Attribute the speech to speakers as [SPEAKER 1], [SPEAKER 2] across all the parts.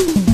[SPEAKER 1] Boom.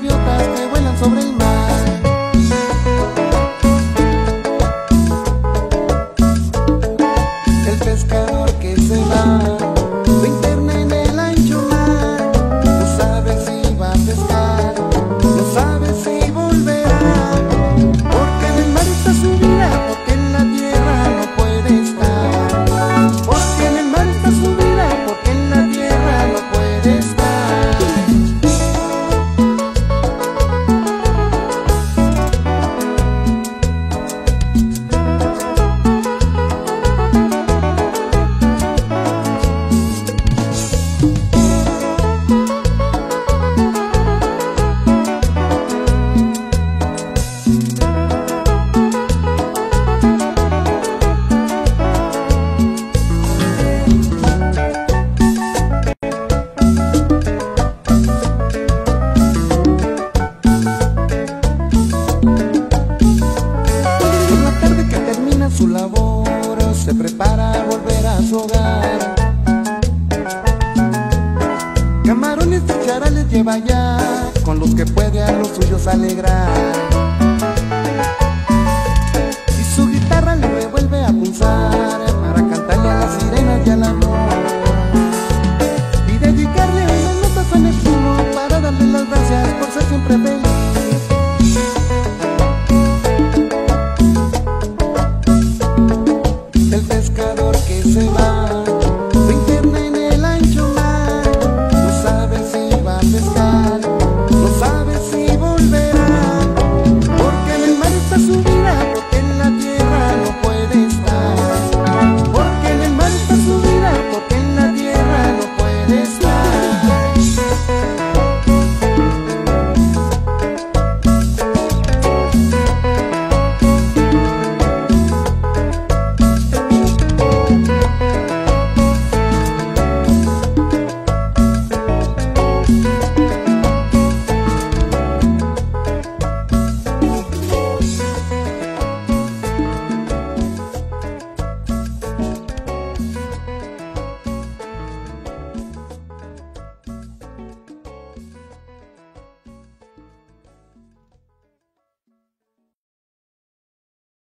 [SPEAKER 1] gaviotas que vuelan sobre el mar. El pescador que se va. prepara volver a su hogar. Camarones y charales lleva ya, con los que puede a los suyos alegrar.